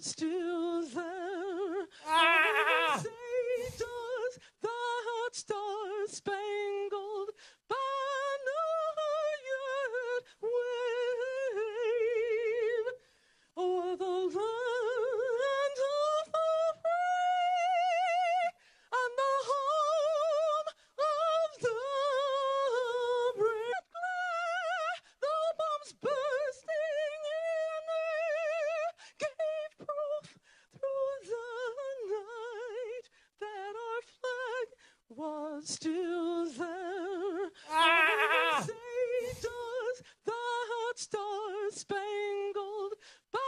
still there. Ah! Say does that star spangled was still there. Ah! Saint the Star Spangled. Banner.